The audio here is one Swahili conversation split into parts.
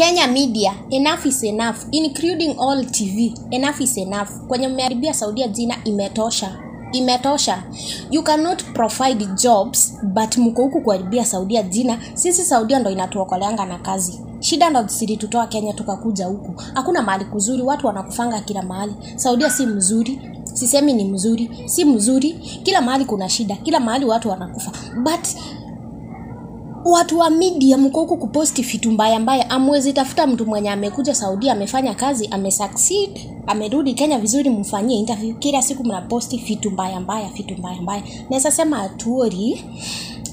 kenya media enough is enough. Including all tv enough is enough. Kwenye mmeharibia saudia jina imetosha. Imetosha. You cannot provide jobs but mko huku kuharibia saudia jina. Sisi saudia ndo inatuokoleanga na kazi. Shida ndo zilitutoa kenya tukakuja huku. Hakuna mahali kuzuri watu wanakufanga kila mahali. Saudia si mzuri sisemi ni mzuri si mzuri. Kila mahali kuna shida kila mahali watu wanakufa. But watu wa media mko huku kuposti vitu mbaya mbaya. Amwezi tafuta mtu mwenye amekuja Saudi, amefanya kazi amesucceed amerudi kenya vizuri mfanyie interview. Kila siku mnaposti vitu mbaya mbaya vitu mbaya mbaya. Naweza sema atuori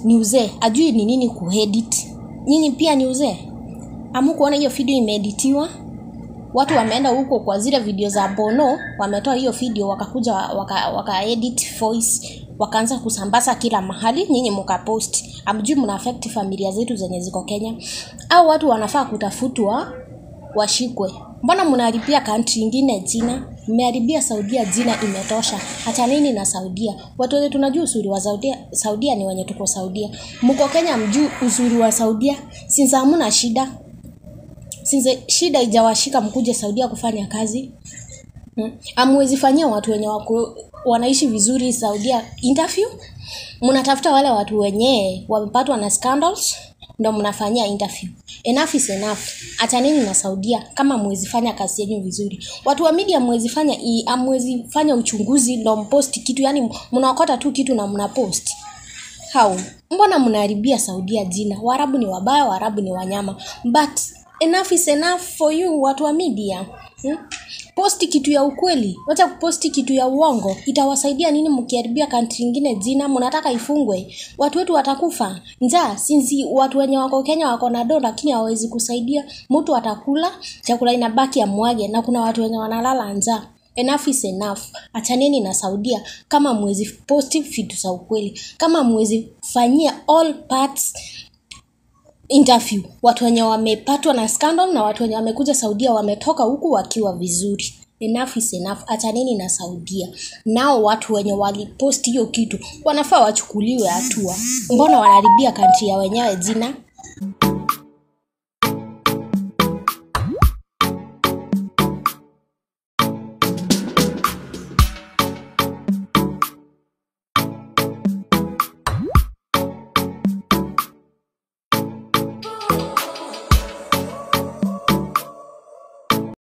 ni uzee. Ajui ni nini kuedit. Nyinyi pia ni uzee. Amukuona hiyo video imeeditiwa? Watu wameenda huko kwa zile video za bono wametoa hiyo video wakakuja waka, waka edit voice wakaanza kusambaza kila mahali nyinyi mkapost amjui mna affect familia zetu zenye ziko kenya? Au watu wanafaa kutafutwa washikwe. Mbona mnaharibia kantri ingine jina? Mmeharibia saudia jina imetosha. Hata nini na saudia? Watu wenye tunajua uzuri wa saudia saudia ni wenye tuko saudia. Mko kenya mjuu uzuri wa saudia? Sinza hamuna shida. Sinze shida ijawashika mkuje saudia kufanya kazi? Hmm. amwezi fanyia watu wenye wako, wanaishi vizuri saudia interview. Mnatafuta wale watu wenye wamepatwa na scandals ndo mnafanyia interview. Enough is enough. Achaneni na saudia kama mwezi fanya kazi yenyu vizuri. Watu wa media mwezi fanya amwezi fanya uchunguzi ndo mposti kitu. Yani mnaokota tu kitu na mnaposti how? Mbona mnaharibia saudia jina? Waarabu ni wabaya waarabu ni wanyama. But enough is enough for you watu wa media. Hmm? Posti kitu ya ukweli. Wacha kuposti kitu ya uongo. Itawasaidia nini mkiharibia kantri ingine jina? Mnataka ifungwe? Watu wetu watakufa. Njaa sinzi watu wenye wako kenya wako na doo, lakini hawawezi kusaidia. Mtu atakula chakula inabaki amwage, mwage na kuna watu wenye wanalala njaa. Enough is enough. Achaneni na saudia. Kama mwezi posti vitu za ukweli. Kama mwezi fanyia all parts interview. Watu wenye wamepatwa na scandal na watu wenye wamekuja saudia wametoka huku wakiwa vizuri. Enough is enough. Achaneni na saudia? Nao watu wenye walipost hiyo kitu wanafaa wachukuliwe hatua. Mbona wanaharibia kantri ya wenyewe jina